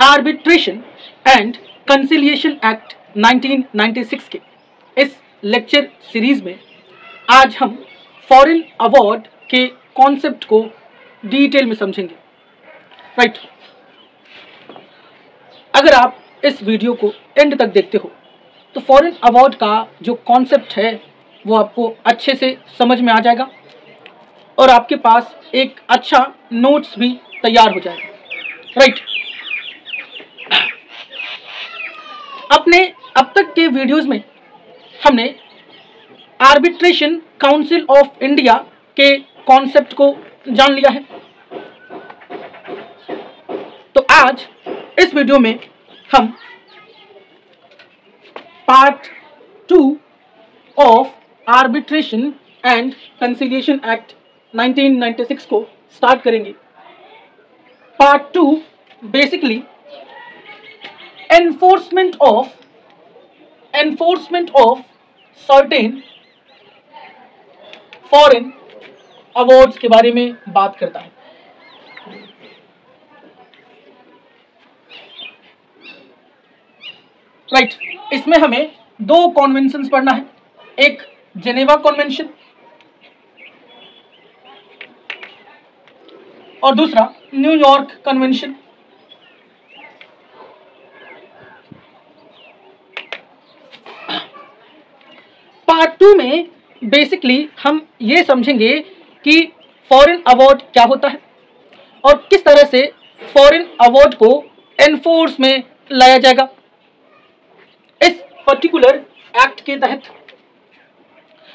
Arbitration and conciliation act 1996 के इस lecture series में आज हम फॉरेन अवार्ड के कॉन्सेप्ट को डिटेल में समझेंगे राइट right. अगर आप इस वीडियो को एंड तक देखते हो तो फॉरेन अवार्ड का जो कॉन्सेप्ट है, वो आपको अच्छे से समझ में आ जाएगा और आपके पास एक अच्छा नोट्स भी तैयार हो जाएगा। राइट अपने, अब तक के वीडियोस में हमने आर्बिट्रेशन काउंसिल ऑफ़ इंडिया के कॉन्सेप्ट को जान लिया है। तो आज इस वीडियो में हम part two of arbitration and conciliation act 1996 को स्टार्ट करेंगे part two basically enforcement of enforcement of certain foreign awards के बारे में बात करता है राइट right. इसमें हमें दो कॉन्वेंशन पढ़ना है एक जेनेवा कॉन्वेंशन और दूसरा New York convention part two में बेसिकली हम ये समझेंगे कि फॉरेन अवार्ड क्या होता है और किस तरह से फॉरेन अवार्ड को एनफोर्स में लाया जाएगा। इस पर्टिकुलर एक्ट के तहत।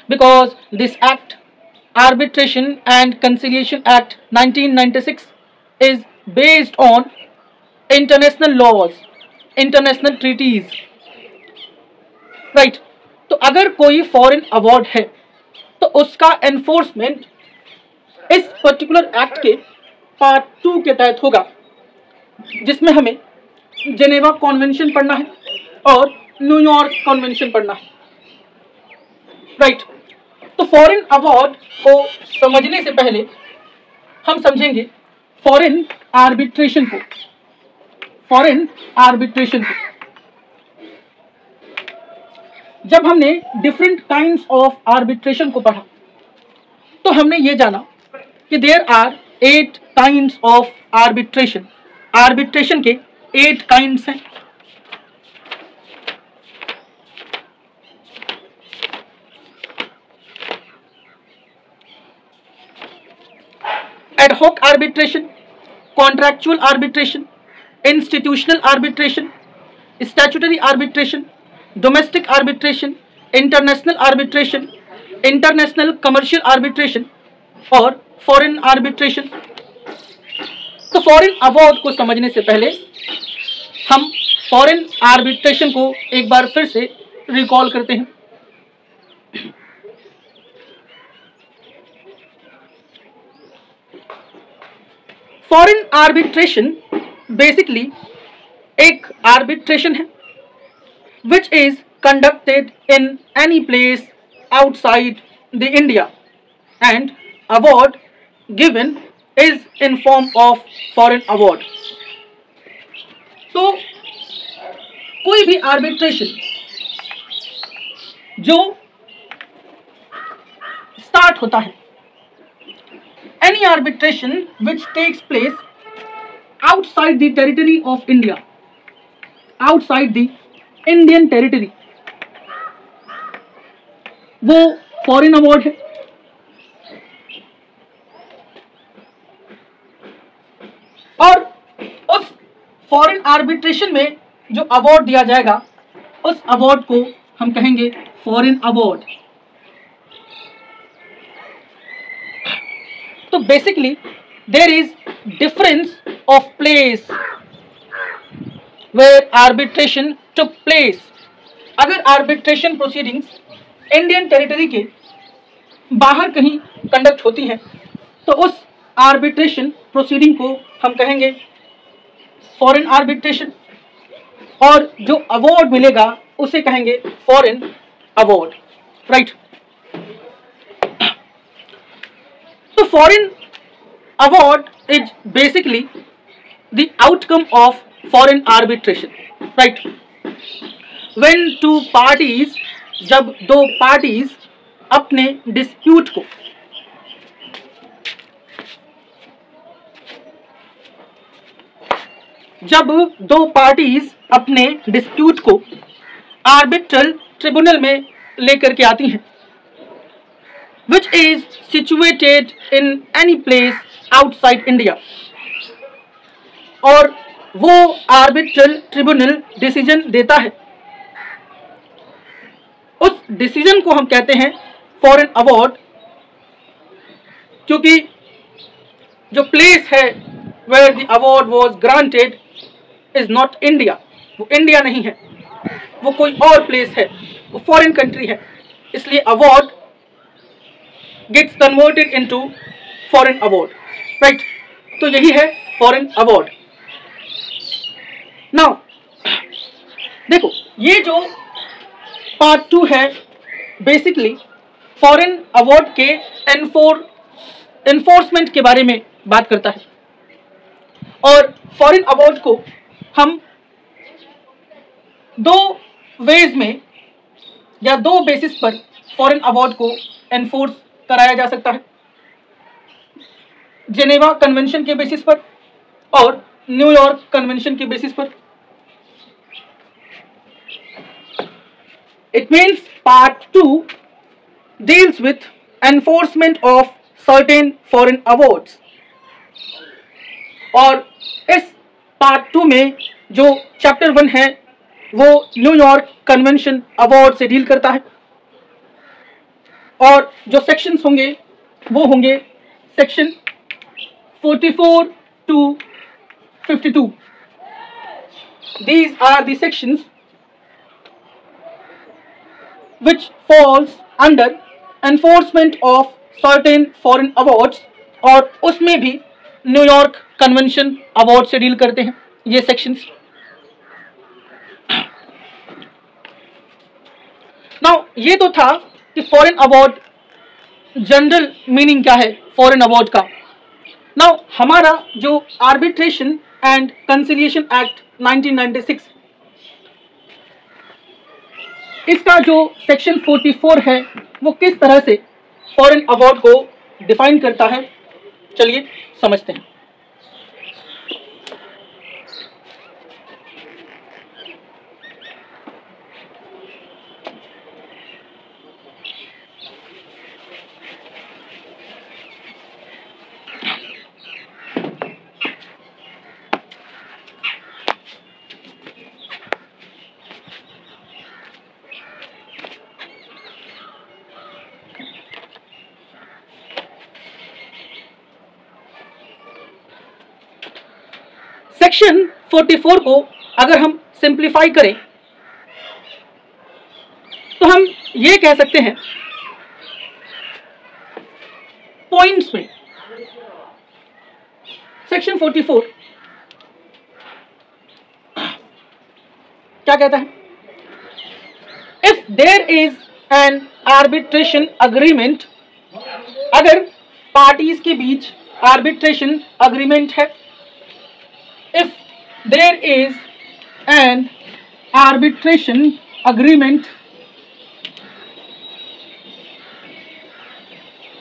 Because this act arbitration and conciliation act 1996 is based on international laws international treaties right तो अगर कोई फॉरेन अवार्ड है तो उसका एनफोर्समेंट इस पर्टिकुलर एक्ट के पार्ट टू के तहत होगा, जिसमें हमें जेनेवा कॉन्वेंशन पढ़ना है और न्यूयॉर्क कॉन्वेंशन पढ़ना है। Right right. तो फॉरेन अवार्ड को समझने से पहले हम समझेंगे फॉरेन आर्बिट्रेशन को। फॉरेन आर्बिट्रेशन को। जब हमने डिफरेंट काइंड ऑफ़ आर्बिट्रेशन को पढ़ा तो हमने ये जाना कि there are eight kind of arbitration arbitration के एट काइंड हैं। Ad hoc arbitration contractual arbitration institutional arbitration statutory arbitration domestic arbitration international arbitration international commercial arbitration और फॉरेन आर्बिट्रेशन तो फॉरेन अवार्ड को समझने से पहले हम फॉरेन आर्बिट्रेशन को एक बार फिर से रिकॉल करते हैं। फॉरेन आर्बिट्रेशन बेसिकली एक आर्बिट्रेशन है which is conducted in any place outside the India and award given is in form of foreign award तो कोई भी आर्बिट्रेशन जो स्टार्ट होता है any arbitration which takes place outside the territory of India, outside the Indian territory, वो foreign award है और उस फॉरेन आर्बिट्रेशन में जो अवार्ड दिया जाएगा उस अवार्ड को हम कहेंगे फॉरेन अवार्ड तो basically there is difference of place where arbitration to place अगर आर्बिट्रेशन प्रोसीडिंग्स इंडियन टेरिटरी के बाहर कहीं कंडक्ट होती हैं तो उस आर्बिट्रेशन प्रोसीडिंग को हम कहेंगे फॉरेन आर्बिट्रेशन और जो अवार्ड मिलेगा, उसे कहेंगे फॉरेन अवार्ड राइट तो foreign award is basically the outcome of foreign arbitration right when two parties जब दो पार्टीज़ अपने डिस्प्यूट को जब दो पार्टीज़ अपने डिस्प्यूट को आर्बिट्रल ट्रिब्यूनल में लेकर के आती हैं which is situated in any place outside India और वो आर्बिट्रल ट्रिब्यूनल डिसीज़न देता है। उस डिसीज़न को हम कहते हैं फॉरेन अवार्ड क्योंकि जो प्लेस है where the award was granted is not India वो इंडिया नहीं है। वो कोई और प्लेस है। वो फॉरेन कंट्री है। इसलिए award gets converted into foreign award right तो यही है फॉरेन अवार्ड नाउ देखो, ये जो पार्ट टू है बेसिकली फॉरेन अवार्ड के एनफोर एनफोर्समेंट के बारे में बात करता है। और फॉरेन अवार्ड को हम दो वेज में या दो बेसिस पर फॉरेन अवार्ड को एनफोर्स कराया जा सकता है। जेनेवा कन्वेंशन के बेसिस पर और न्यूयॉर्क कन्वेंशन के बेसिस पर। It means part two deals with enforcement of certain foreign awards और इस पार्ट टू में जो चैप्टर वन है, वो न्यूयॉर्क कन्वेंशन अवार्ड से डील करता है। और जो सेक्शन होंगे, वो होंगे section 44 to 52 to these are section which falls under enforcement of certain foreign awards और उसमें भी न्यूयॉर्क कन्वेंशन अवार्ड से डील करते हैं, ये सेक्शन नाउ ये तो था कि फॉरेन अवार्ड जनरल मीनिंग क्या है फॉरेन अवार्ड का? नाउ हमारा जो आर्बिट्रेशन एंड कंसिलिएशन एक्ट 1996 इसका जो सेक्शन 44 है, वो किस तरह से फॉरेन अवार्ड को डिफाइन करता है? चलिए समझते हैं सेक्शन 44 को अगर हम सिंप्लीफाई करें तो हम ये कह सकते हैं पॉइंट्स में सेक्शन 44 क्या कहता है? If there is an arbitration agreement अगर पार्टीज़ के बीच आर्बिट्रेशन अग्रीमेंट है, if there is an arbitration agreement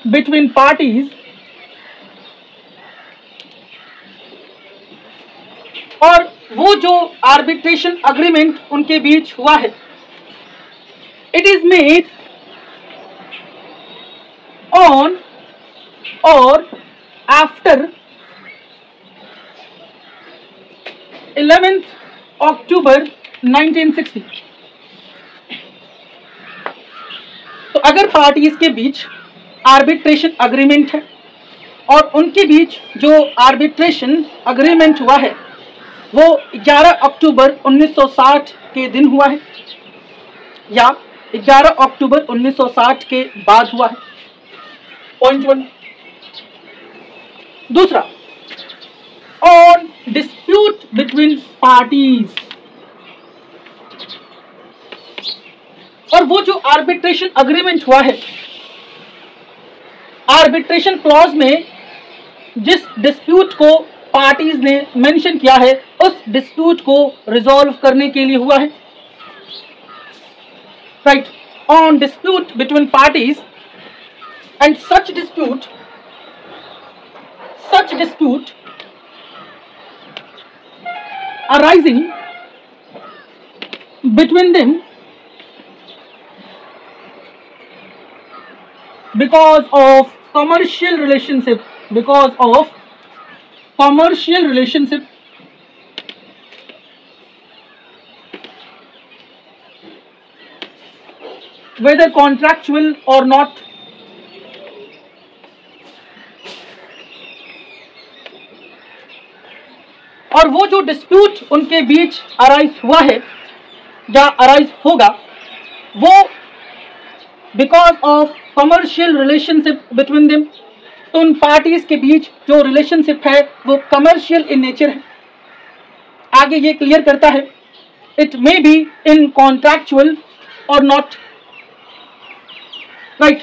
between parties और वो जो आर्बिट्रेशन अग्रीमेंट उनके बीच हुआ है इट इज़ मेड ऑन और आफ्टर 11th अक्टूबर 1960 तो अगर पार्टीज़ के बीच आर्बिट्रेशन अग्रीमेंट है, और उनके बीच जो आर्बिट्रेशन अग्रीमेंट हुआ है, वो 11 अक्टूबर 1960 के दिन हुआ है, या 11 अक्टूबर 1960 के बाद हुआ है। पॉइंट वन दूसरा on dispute between parties. और वो जो आर्बिट्रेशन अग्रीमेंट हुआ है आर्बिट्रेशन क्लॉज में जिस डिस्प्यूट को पार्टीज़ ने मेंशन किया है, उस डिस्प्यूट को रिजॉल्व करने के लिए हुआ है। Right on dispute between parties and such dispute such dispute arising between them because of commercial relationship because of commercial relationship. Whether contractual or not और वो जो डिस्प्यूट उनके बीच अराइज हुआ है, या अराइज होगा, वो because of commercial relationship between them तो उन पार्टीज़ के बीच जो रिलेशनशिप है, वो कमर्शियल इन नेचर है। आगे ये क्लियर करता है it may be in contractual और not right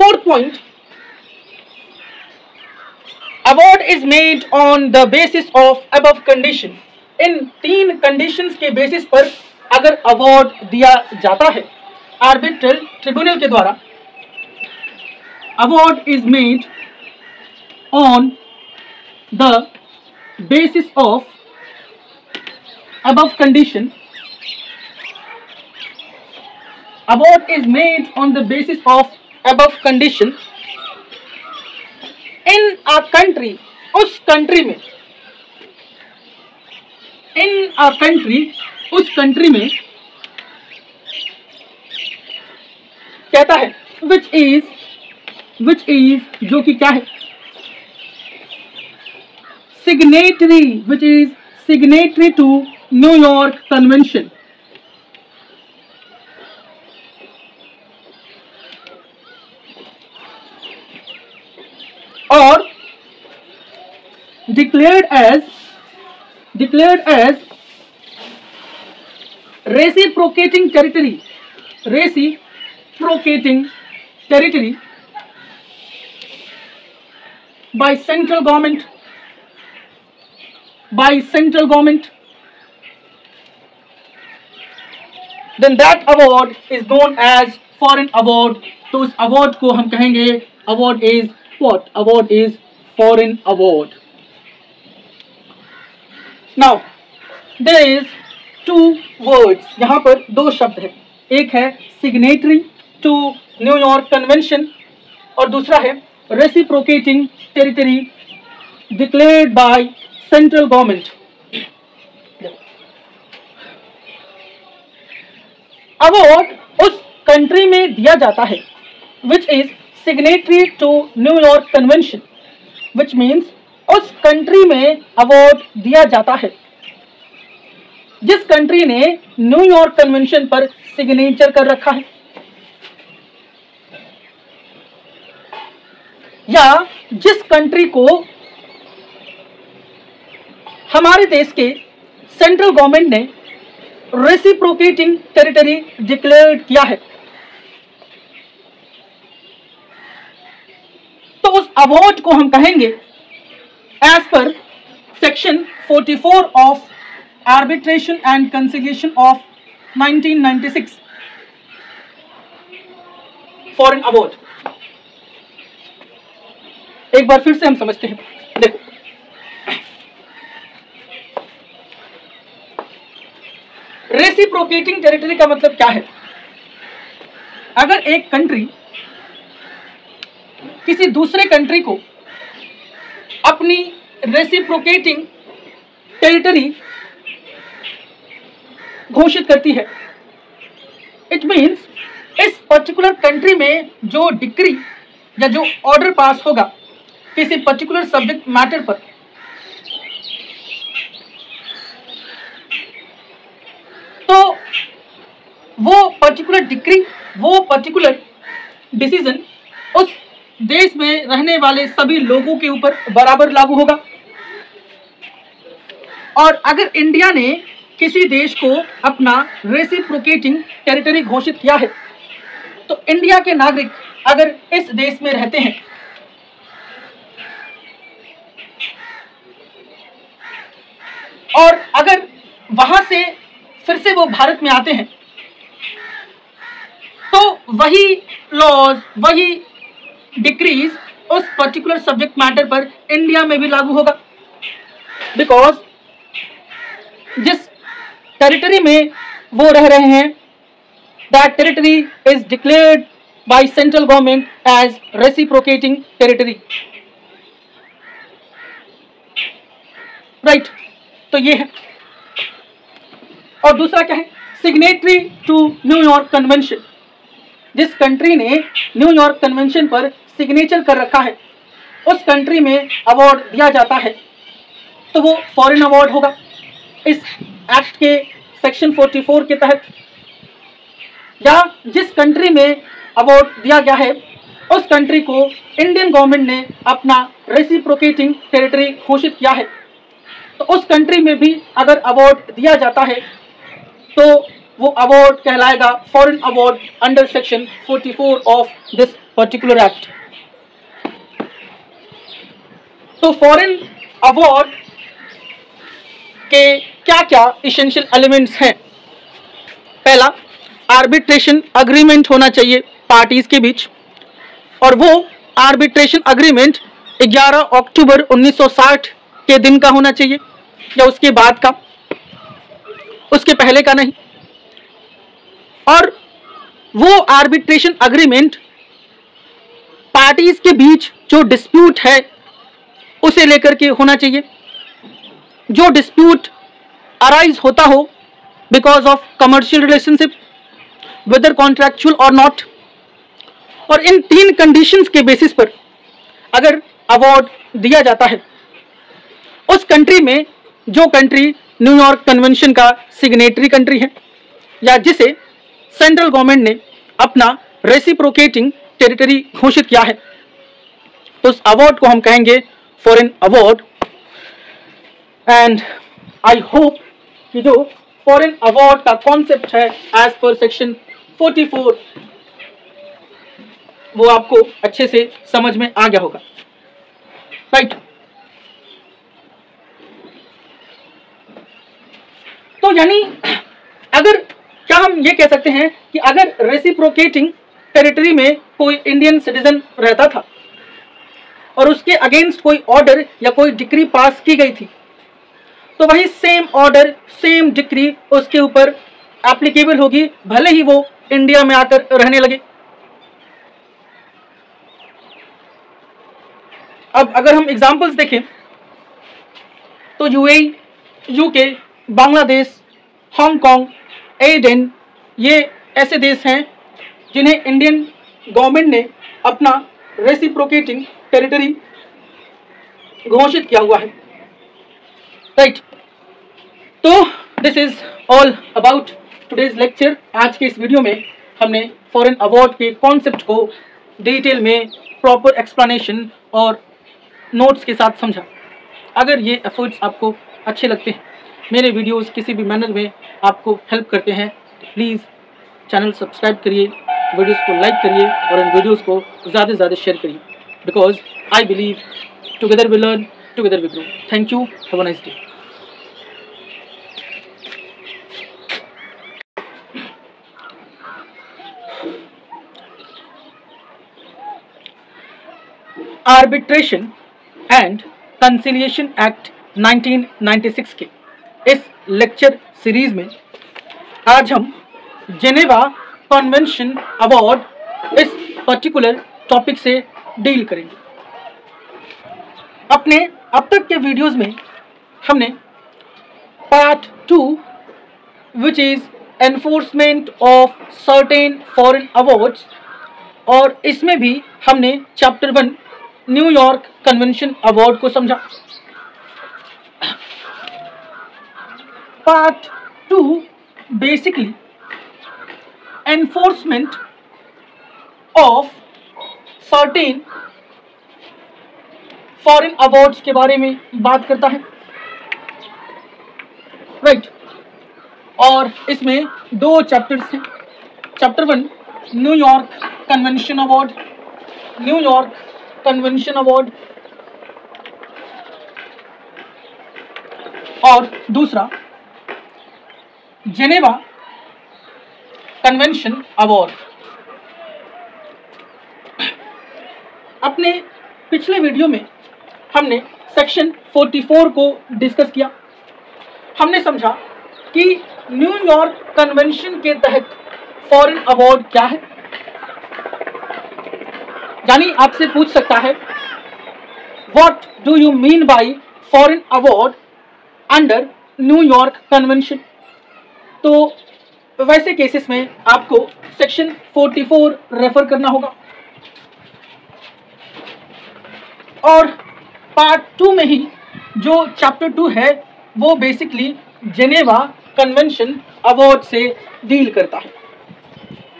fourth point award is made on the basis of above condition in तीन कंडीशंस के बेसिस पर अगर अवार्ड दिया जाता है आर्बिट्रल ट्रिब्यूनल के द्वारा award is made on the basis of above condition. Award is made on the basis of above condition. In a country उस कंट्री में, इन अ कंट्री उस कंट्री में कहता है विच इज़ विच इज़ जो कि क्या है? Signatory which is signatory to New York convention or declared as declared as reciprocating territory reciprocating territory by central government by central government then that award is known as foreign award तो उस award को हम कहेंगे award is what award is foreign award now, there is two words. यहाँ पर दो शब्द है। एक है सिग्नेटरी टू न्यूयॉर्क कन्वेंशन और दूसरा है reciprocating territory declared by central government award उस कंट्री में दिया जाता है which is signatory to New York convention which means उस कंट्री में अवार्ड दिया जाता है। जिस कंट्री ने न्यूयॉर्क कन्वेंशन पर सिग्नेचर कर रखा है। या जिस कंट्री को हमारे देश के सेंट्रल गवर्नमेंट ने रेसिप्रोकेटिंग टेरिटरी डिक्लेयर किया है। तो उस अवार्ड को हम कहेंगे as per section 44 of arbitration and conciliation of 1996 foreign award एक बार फिर से हम समझते हैं। देखो। रेसिप्रोकेटिंग टेरिटरी का मतलब क्या है? अगर एक कंट्री किसी दूसरे कंट्री को अपनी रेसिप्रोकेटिंग टेरिटरी घोषित करती है। इट मीन्स इस पर्टिकुलर कंट्री में जो डिक्री या जो ऑर्डर पास होगा किसी पर्टिकुलर सब्जेक्ट मैटर पर। तो वो पर्टिकुलर डिक्री वो पर्टिकुलर डिसीज़न उस देश में रहने वाले सभी लोगों के ऊपर बराबर लागू होगा। और अगर इंडिया ने किसी देश को अपना रेसिप्रोकेटिंग टेरिटरी घोषित किया है तो इंडिया के नागरिक अगर इस देश में रहते हैं, और अगर वहाँ से फिर से वो भारत में आते हैं तो वही लॉज वही डिक्रीज उस पर्टिकुलर सब्जेक्ट मैटर पर इंडिया में भी लागू होगा। बिकॉज़ जिस टेरिटरी में वो रह रहे हैं that territory is declared by central government as reciprocating territory right तो ये है। और दूसरा क्या है? Signatory to New York convention जिस कंट्री ने न्यूयॉर्क कन्वेंशन पर सिग्नेचर कर रखा है, उस कंट्री में अवार्ड दिया जाता है। तो वो फॉरेन अवार्ड होगा। इस एक्ट के सेक्शन 44 के तहत। या जिस कंट्री में अवार्ड दिया गया है, उस कंट्री को इंडियन गवर्नमेंट ने अपना रेसिप्रोकेटिंग टेरिटरी घोषित किया है। तो उस कंट्री में भी अगर अवार्ड दिया जाता है तो वो अवार्ड कहलाएगा foreign award under section 44 of this particular act तो फॉरेन अवार्ड के क्या क्या इसेंशियल एलिमेंट्स हैं? पहला आर्बिट्रेशन अग्रीमेंट होना चाहिए पार्टीज़ के बीच। और वो आर्बिट्रेशन अग्रीमेंट 11 अक्टूबर 1960 के दिन का होना चाहिए या उसके बाद का? उसके पहले का नहीं। और वो आर्बिट्रेशन अग्रीमेंट पार्टीज़ के बीच जो डिस्प्यूट है, उसे लेकर के होना चाहिए। जो डिस्प्यूट अराइज होता हो because of commercial relationship whether contractual और नॉट और इन तीन कंडीशंस के बेसिस पर अगर अवार्ड दिया जाता है, उस कंट्री में जो कंट्री न्यूयॉर्क कन्वेंशन का सिग्नेटरी कंट्री है, या जिसे सेंट्रल गवर्नमेंट ने अपना रेसिप्रोकेटिंग टेरिटरी घोषित किया है। उस अवार्ड को हम कहेंगे foreign award and I hope कि जो फॉरेन अवार्ड का कॉन्सेप्ट है एज पर सेक्शन 44 वो आपको अच्छे से समझ में आ गया होगा। Right right. तो यानी अगर क्या हम ये कह सकते हैं कि अगर रेसिप्रोकेटिंग टेरिटरी में कोई इंडियन सिटीजन रहता था और उसके अगेंस्ट कोई ऑर्डर या कोई डिक्री पास की गई थी तो वही सेम ऑर्डर सेम डिक्री उसके ऊपर एप्लीकेबल होगी, भले ही वो इंडिया में आकर रहने लगे। अब अगर हम एग्जांपल्स देखें तो UAE UK Bangladesh Hong Kong Aden ये ऐसे देश हैं जिन्हें इंडियन गवर्नमेंट ने अपना रेसिप्रोकेटिंग टेरिटरी घोषित किया हुआ है। राइट तो this is all about today's lecture आज के इस वीडियो में हमने फॉरेन अवार्ड के कॉन्सेप्ट को डिटेल में प्रॉपर एक्सप्लेनेशन और नोट्स के साथ समझा। अगर ये एफर्ट्स आपको अच्छे लगते हैं मेरे वीडियोस किसी भी मैनर में आपको हेल्प करते हैं प्लीज़ चैनल सब्सक्राइब करिए वीडियोस को लाइक करिए और इन वीडियोस को ज़्यादा से ज़्यादा शेयर करिए। Because I believe together we learn together we grow thank you have nice day arbitration and conciliation act 1996 के। इस लेक्चर सीरीज़ में आज हम जेनेवा कन्वेंशन अवार्ड इस पर्टिकुलर टॉपिक से डील करेंगे। अपने, अब तक के वीडियोस में हमने part two which is enforcement of certain foreign awards और इसमें भी हमने chapter one New York convention award को समझा। Part two basically enforcement of certain foreign awards के बारे में बात करता है। Right right. और इसमें दो चैप्टर्स हैं। Chapter one New York convention award New York convention award और दूसरा जेनेवा कन्वेंशन अवार्ड अपने पिछले वीडियो में हमने सेक्शन 44 को डिस्कस किया। हमने समझा कि न्यूयॉर्क कन्वेंशन के तहत फॉरेन अवार्ड क्या है। यानी आपसे पूछ सकता है what do you mean by foreign award under New York convention तो वैसे केसेस में आपको सेक्शन 44 रेफर करना होगा। और पार्ट टू में ही जो चैप्टर टू है, वो बेसिकली जेनेवा कन्वेंशन अवार्ड से डील करता है।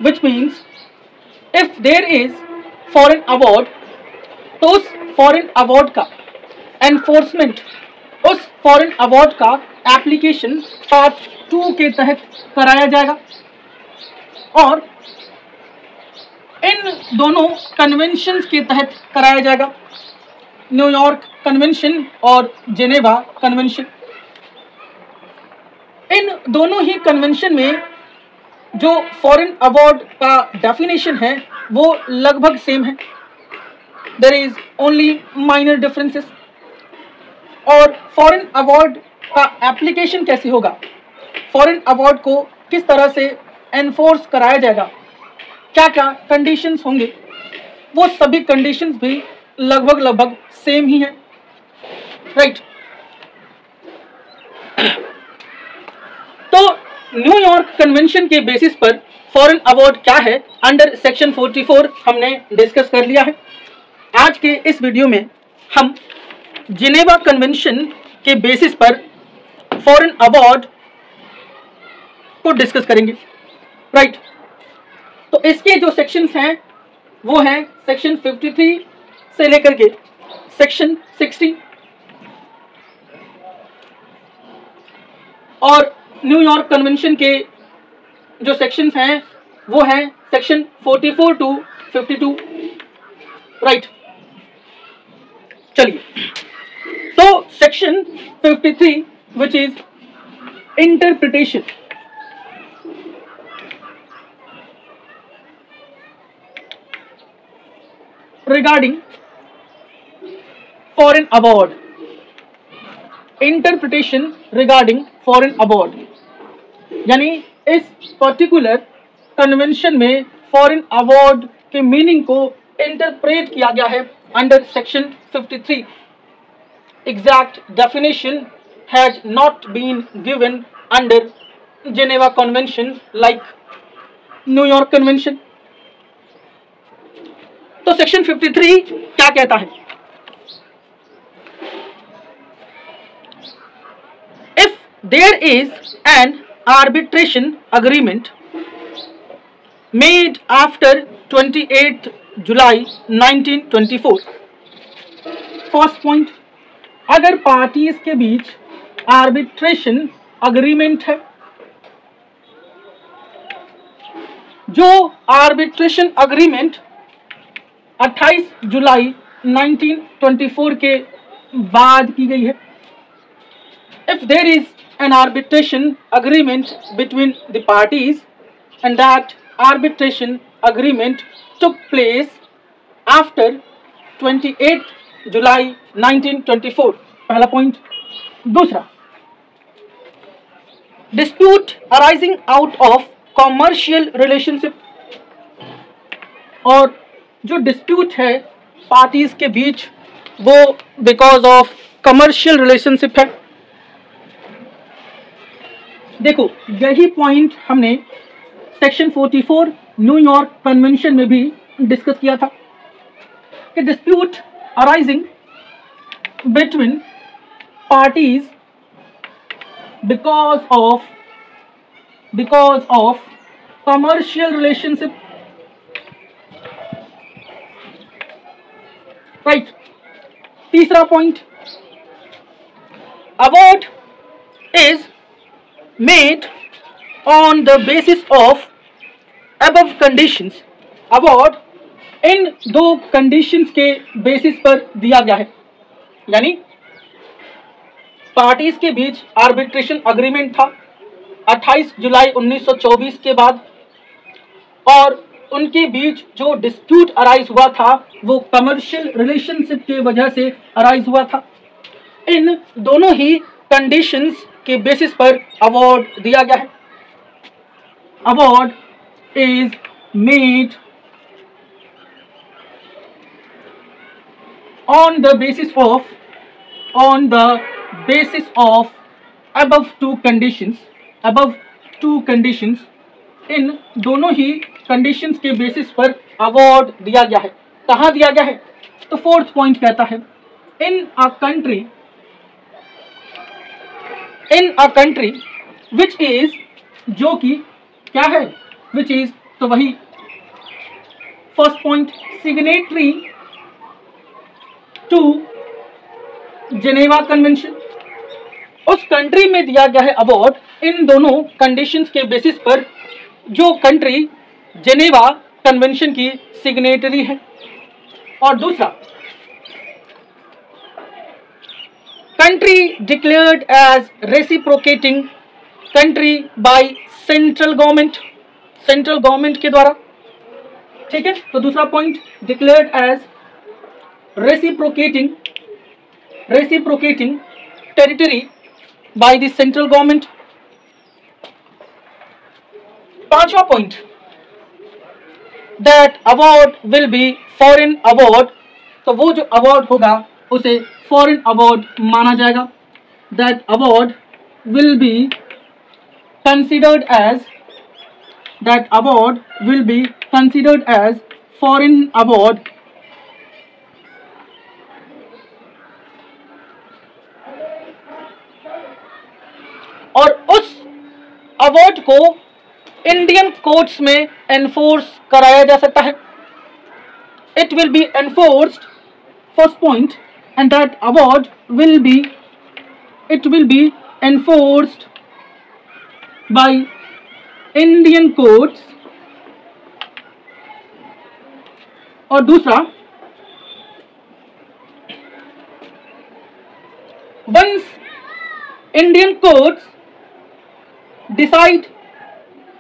Which means if there is foreign award तो उस फॉरेन अवार्ड का एनफोर्समेंट उस फॉरेन अवार्ड का एप्लीकेशन पार्ट टू के तहत कराया जाएगा। और इन दोनों कन्वेंशन के तहत कराया जाएगा। न्यूयॉर्क कन्वेंशन और जेनेवा कन्वेंशन इन दोनों ही कन्वेंशन में जो फॉरेन अवार्ड का डेफिनेशन है, वो लगभग सेम है। There is only minor differences और फॉरेन अवार्ड एप्लीकेशन कैसे होगा? फॉरेन अवार्ड को किस तरह से एनफोर्स कराया जाएगा? क्या क्या कंडीशंस होंगे? वो सभी कंडीशंस भी लगभग लगभग सेम ही है। Right right. तो न्यूयॉर्क कन्वेंशन के बेसिस पर फॉरेन अवार्ड क्या है? अंडर सेक्शन 44 हमने डिस्कस कर लिया है। आज के इस वीडियो में हम जिनेवा कन्वेंशन के बेसिस पर फॉरेन अवार्ड को डिस्कस करेंगे राइट right. तो इसके जो सेक्शंस हैं, वो हैं सेक्शन 53 से लेकर के सेक्शन 60 और न्यूयॉर्क कन्वेंशन के जो सेक्शंस हैं, वो हैं सेक्शन 44 टू 52 राइट चलिए। तो section 53 which is interpretation regarding foreign award. Interpretation regarding foreign award. यानी इस पर्टिकुलर कन्वेंशन में फॉरेन अवार्ड के मीनिंग को इंटरप्रेट किया गया है under section 53 exact definition has not been given under Geneva convention like New York convention तो section 53 क्या कहता है? If there is an arbitration agreement made after 28th July 1924 first point अगर पार्टीज़ के बीच आर्बिट्रेशन अग्रीमेंट है। जो arbitration agreement 28 July 1924 के बाद की गई है। If there is an arbitration agreement between the parties and that arbitration agreement took place after 28 July 1924 पहला पॉइंट दूसरा dispute arising out of commercial relationship और जो डिस्प्यूट है पार्टीज़ के बीच, वो बिकॉज़ ऑफ़ कमर्शियल रिलेशनशिप है। देखो, यही पॉइंट हमने सेक्शन 44 न्यूयॉर्क कन्वेंशन में भी डिस्कस किया था कि dispute arising between parties because of because of commercial relationship right तीसरा point award is made on the basis of above conditions. Award इन दो कंडीशंस के बेसिस पर दिया गया है। यानी पार्टीज़ के बीच आर्बिट्रेशन अग्रीमेंट था 28 जुलाई 1924 के बाद। और उनके बीच जो डिस्प्यूट अराइज हुआ था, वो कमर्शियल रिलेशनशिप के वजह से अराइज हुआ था। इन दोनों ही कंडीशंस के बेसिस पर अवार्ड दिया गया है। Award is made on the basis of, on the basis of above two conditions, above two conditions इन दोनों ही कंडीशंस के बेसिस पर अवार्ड दिया गया है। कहाँ दिया गया है? तो फोर्थ पॉइंट कहता है in a country in a country which is जो कि क्या है? विच इज़ तो वही। First point signatory to Geneva convention उस कंट्री में दिया गया है अवार्ड इन दोनों कंडीशंस के बेसिस पर जो कंट्री जेनेवा कन्वेंशन की सिग्नेटरी है। और दूसरा country declared as reciprocating country by central government central government के द्वारा। ठीक है? तो दूसरा point declared as reciprocating reciprocating territory by the central government. पांचवा point that award will be foreign award तो वो जो अवार्ड होगा, उसे फॉरेन अवार्ड माना जाएगा. That award will be considered as that award will be considered as foreign award और उस अवार्ड को इंडियन कोर्ट्स में एनफोर्स कराया जा सकता है। It will be enforced first point and that award will be it will be enforced by Indian courts और दूसरा वंस इंडियन कोर्ट्स डिसाइड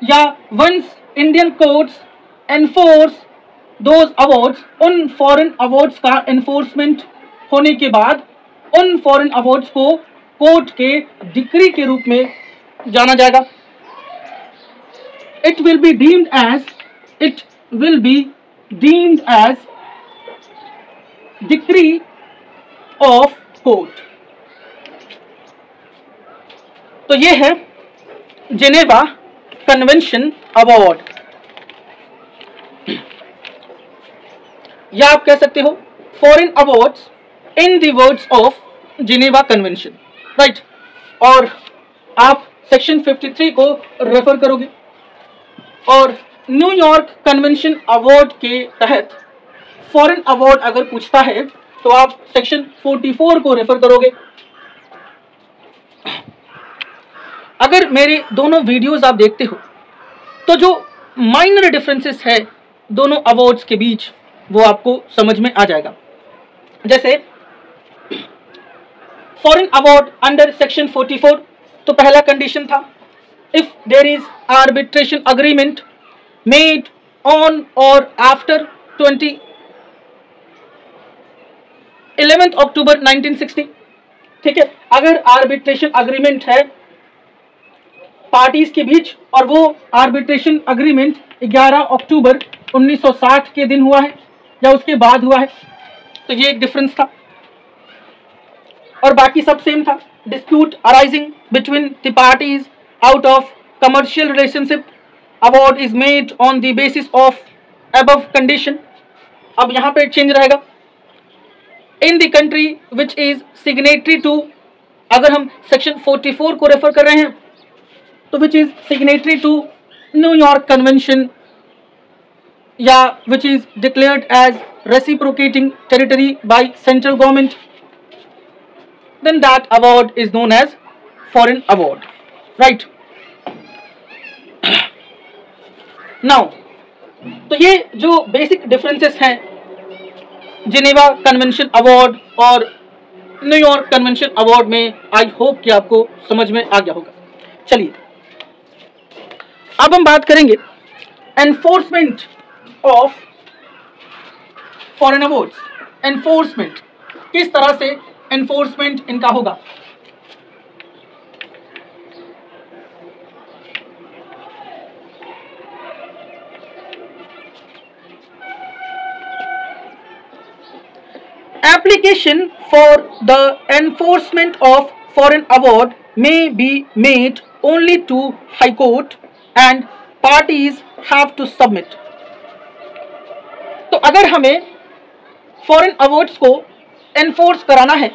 या once Indian courts enforce those awards उन foreign awards का enforcement होने के बाद, उन foreign awards को कोर्ट के डिक्री के रूप में जाना जाएगा। It will be deemed as it will be deemed as decree of court तो ये है जेनेवा कन्वेंशन अवार्ड या आप कह सकते हो foreign awards in the words of Geneva convention right और आप सेक्शन 53 को रेफर करोगे. और न्यूयॉर्क कन्वेंशन अवार्ड के तहत फॉरेन अवार्ड अगर पूछता है तो आप सेक्शन 44 को रेफर करोगे. अगर मेरे दोनों वीडियोस आप देखते हो तो जो माइनर डिफरेंसेस है दोनों अवार्ड्स के बीच, वो आपको समझ में आ जाएगा। जैसे फॉरेन अवार्ड अंडर सेक्शन 44 तो पहला कंडीशन था if there is arbitration agreement made on और आफ्टर 20 11 अक्टूबर 1960 ठीक है? अगर आर्बिट्रेशन अग्रीमेंट है पार्टीज़ के बीच और वो आर्बिट्रेशन अग्रीमेंट 11 अक्टूबर 1960 के दिन हुआ है, या उसके बाद हुआ है। तो ये एक डिफरेंस था। और बाकी सब सेम था। Dispute arising between the parties out of commercial relationship award is made on the basis of above condition अब यहाँ पे चेंज रहेगा। In the country which is signatory to अगर हम सेक्शन 44 को रेफर कर रहे हैं तो which is signatory to New York convention या which is declared as reciprocating territory by central government then that award is known as foreign award right now तो ये जो बेसिक डिफरेंसेस हैं जिनेवा कन्वेंशन अवार्ड और New York convention award में I hope कि आपको समझ में आ गया होगा। चलिए अब हम बात करेंगे enforcement of foreign award enforcement किस तरह से एनफोर्समेंट इनका होगा? Application for the enforcement of foreign award may be made only to high court and parties have to submit. तो अगर हमें फॉरेन अवार्ड्स को एनफोर्स कराना है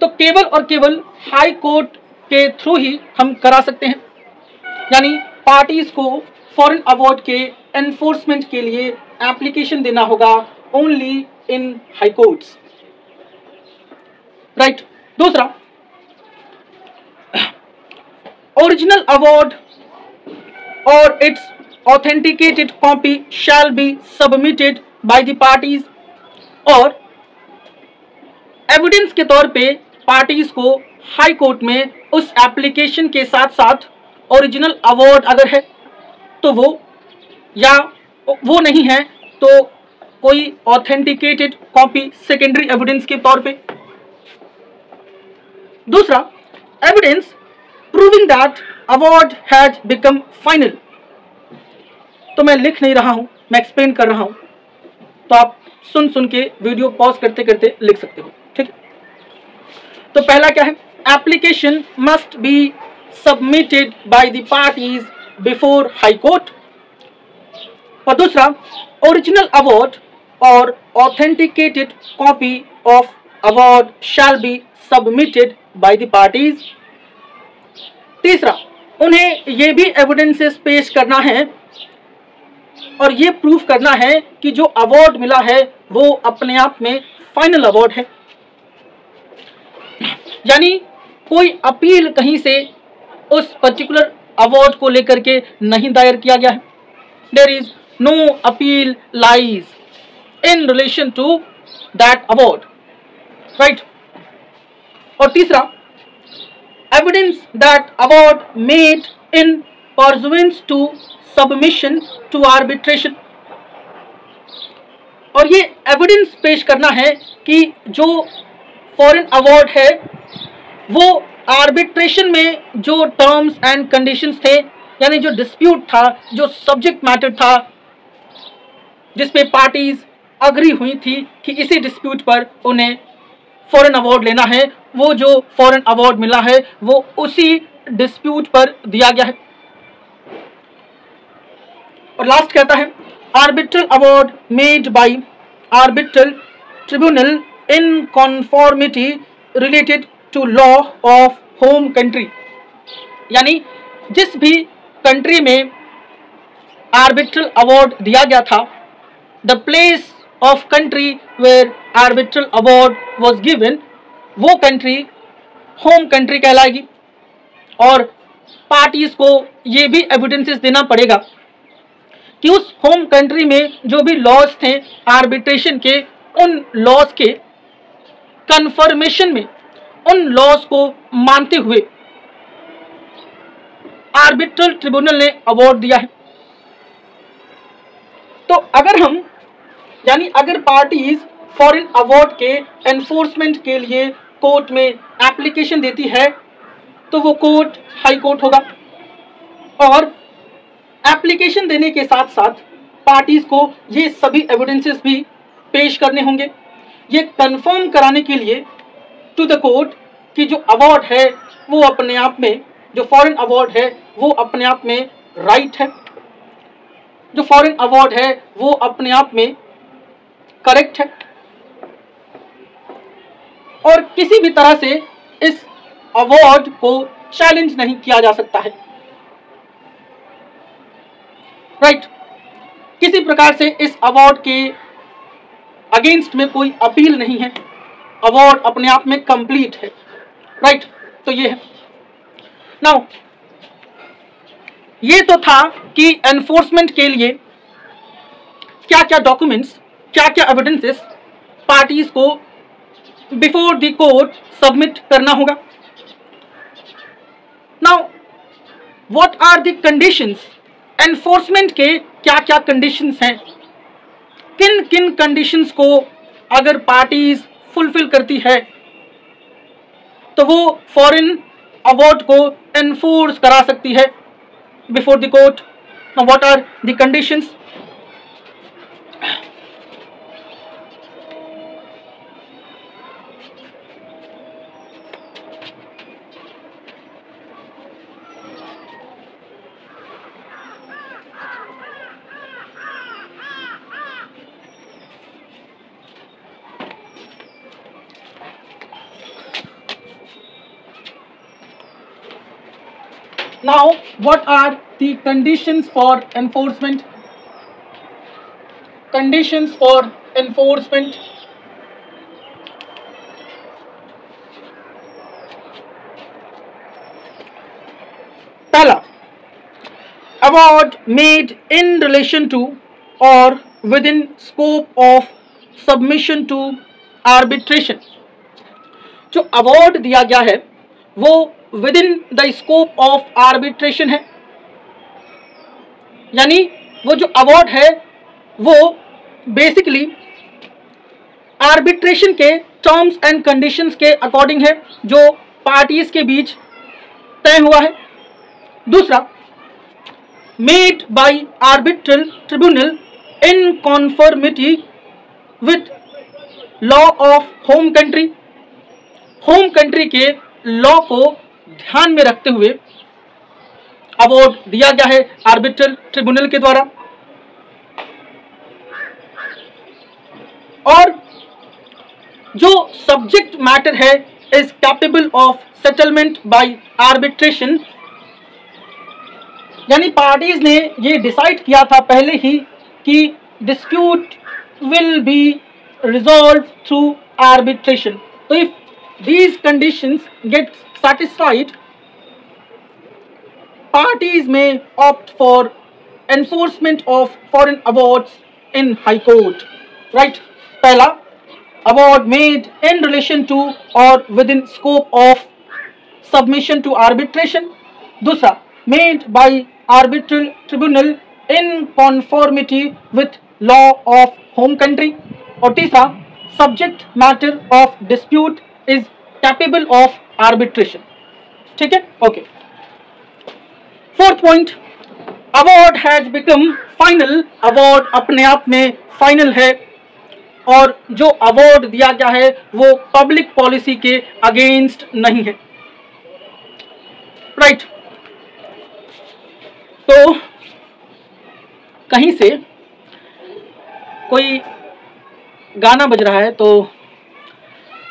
तो केवल और केवल हाई कोर्ट के थ्रू ही हम करा सकते हैं। यानी पार्टीज़ को फॉरेन अवार्ड के एनफोर्समेंट के लिए एप्लीकेशन देना होगा only in high courts right दूसरा ओरिजिनल अवार्ड और its authenticated copy shall be submitted by the parties और एविडेंस के तौर पे पार्टीज़ को हाई कोर्ट में उस एप्लीकेशन के साथ साथ ओरिजिनल अवार्ड अगर है तो वो या वो नहीं है तो कोई ऑथेंटिकेटेड कॉपी सेकेंडरी एविडेंस के तौर पे। दूसरा evidence proving that award has become final तो मैं लिख नहीं रहा हूँ, मैं एक्सप्लेन कर रहा हूँ। तो आप सुन सुन के वीडियो पॉज करते करते लिख सकते हो, ठीक तो पहला क्या है? Application must be submitted by the parties before high court और दूसरा ओरिजिनल अवार्ड और authenticated copy of award shall be submitted by the parties तीसरा उन्हें ये भी एविडेंसेस पेश करना है और ये प्रूफ करना है कि जो अवार्ड मिला है, वो अपने आप में फाइनल अवार्ड है। यानी कोई अपील कहीं से उस पर्टिकुलर अवार्ड को लेकर के नहीं दायर किया गया है। There is no appeal lies in relation to that award right और तीसरा evidence that award made in pursuance to submission to arbitration और ये एविडेंस पेश करना है कि जो फॉरेन अवार्ड है, वो आर्बिट्रेशन में जो टर्म्स एंड कंडीशंस थे, यानी जो डिस्प्यूट था, जो सब्जेक्ट मैटर था जिसपे पार्टीज़ अग्री हुई थी कि इसी डिस्प्यूट पर उन्हें फॉरेन अवार्ड लेना है, वो जो फॉरेन अवार्ड मिला है, वो उसी डिस्प्यूट पर दिया गया है। और लास्ट कहता है arbitral award made by arbitral tribunal in conformity related to law of home country यानी जिस भी कंट्री में आर्बिट्रल अवार्ड दिया गया था the place of country where arbitral award was given वो कंट्री होम कंट्री कहलाएगी। और पार्टीज़ को ये भी एविडेंसेस देना पड़ेगा कि उस होम कंट्री में जो भी लॉज थे आर्बिट्रेशन के, उन लॉज के कंफर्मेशन में, उन लॉज को मानते हुए आर्बिट्रल ट्रिब्यूनल ने अवार्ड दिया है। तो अगर हम, यानी अगर पार्टीज़ फॉरेन अवार्ड के एनफोर्समेंट के लिए कोर्ट में एप्लीकेशन देती है तो वो कोर्ट, हाई कोर्ट होगा। और एप्लीकेशन देने के साथ साथ पार्टीज़ को ये सभी एविडेंसेस भी पेश करने होंगे। ये कंफर्म कराने के लिए टू द कोर्ट कि जो अवार्ड है, वो अपने आप में, जो फॉरेन अवार्ड है, वो अपने आप में राइट है। जो फॉरेन अवार्ड है, वो अपने आप में करेक्ट है। और किसी भी तरह से इस अवार्ड को चैलेंज नहीं किया जा सकता है राइट right. किसी प्रकार से इस अवार्ड के अगेंस्ट में कोई अपील नहीं है अवार्ड अपने आप में कंप्लीट है राइट right. तो ये है नाउ ये तो था कि एनफोर्समेंट के लिए क्या क्या डॉक्यूमेंट्स क्या क्या एविडेंसेस पार्टीज़ को बिफोर द कोर्ट सबमिट करना होगा। Now what are the conditions enforcement के क्या क्या कंडीशंस हैं? किन किन कंडीशंस को अगर पार्टीज़ फुलफिल करती है तो वो फॉरेन अवार्ड को एनफोर्स करा सकती है before the court what are the conditions Now, what are the conditions for enforcement? Conditions for enforcement. Pehla, award made in relation to or within scope of submission to arbitration. जो award दिया गया है वो within the scope of arbitration है। यानी वो जो award है, वो बेसिकली आर्बिट्रेशन के टर्म्स एंड कंडीशंस के अकॉर्डिंग है, जो पार्टीज़ के बीच तय हुआ है। दूसरा made by arbitral tribunal in conformity with law of home country home country के लॉ को ध्यान में रखते हुए अवार्ड दिया गया है आर्बिट्रल ट्रिब्यूनल के द्वारा। और जो सब्जेक्ट मैटर है is capable of settlement by arbitration यानी पार्टीज़ ने ये डिसाइड किया था पहले ही कि dispute will be resolve through arbitration तो if these conditions get satisfied, parties may opt for enforcement of foreign awards in High Court. Right? Pehla, award made in relation to or within scope of submission to arbitration. Dusa, made by arbitral tribunal in conformity with law of home country. Or subject matter of dispute is capable of arbitration ठीक है? Okay fourth point award has become final award अपने आप में final है। और जो award दिया गया है, वो पब्लिक पॉलिसी के अगेंस्ट नहीं है। Right right. तो कहीं से कोई गाना बज रहा है तो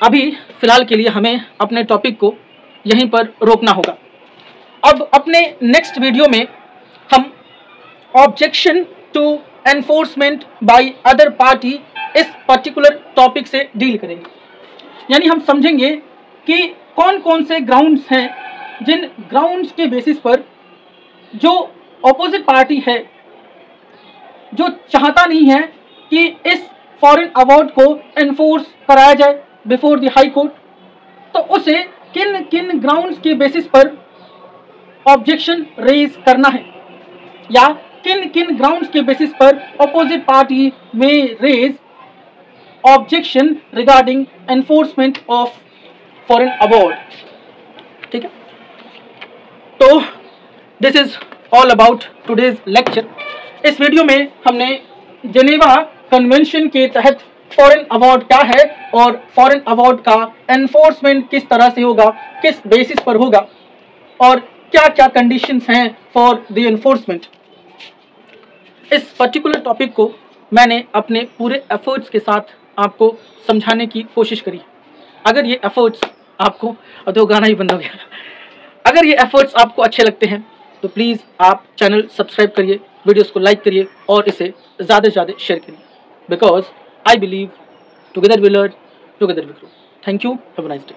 अभी फ़िलहाल के लिए हमें अपने टॉपिक को यहीं पर रोकना होगा। अब अपने नेक्स्ट वीडियो में हम objection to enforcement by other party इस पर्टिकुलर टॉपिक से डील करेंगे। यानी हम समझेंगे कि कौन कौन से ग्राउंड्स हैं जिन ग्राउंड्स के बेसिस पर जो ऑपोजिट पार्टी है, जो चाहता नहीं है कि इस फॉरेन अवार्ड को एनफोर्स कराया जाए। बिफोर द हाई कोर्ट तो उसे किन किन ग्राउंड्स के बेसिस पर ऑब्जेक्शन रेज करना है? या किन किन ग्राउंड्स के बेसिस पर अपोजिट पार्टी में raise objection regarding enforcement of foreign award ठीक है? तो this is all about today's lecture इस वीडियो में हमने जेनेवा कन्वेंशन के तहत फॉरेन अवार्ड क्या है और फॉरेन अवार्ड का एनफोर्समेंट किस तरह से होगा, किस बेसिस पर होगा और क्या क्या कंडीशंस हैं फॉर द एनफोर्समेंट इस पर्टिकुलर टॉपिक को मैंने अपने पूरे एफर्ट्स के साथ आपको समझाने की कोशिश करी। अगर ये एफर्ट्स आपको, अब तो गाना ही बंद हो गया। अगर ये एफर्ट्स आपको अच्छे लगते हैं तो प्लीज़ आप चैनल सब्सक्राइब करिए वीडियोस को लाइक करिए और इसे ज़्यादा से ज़्यादा शेयर करिए। Because I believe together we learn, together we grow. Thank you. Have a nice day.